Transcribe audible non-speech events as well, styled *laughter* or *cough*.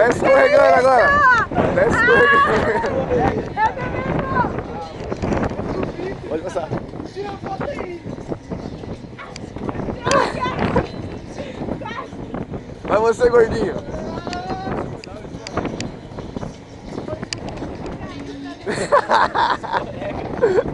Desce escorregando agora. Desce escorregando. Eu também. Pode passar. Tira a foto aí. Vai você, gordinho. *laughs*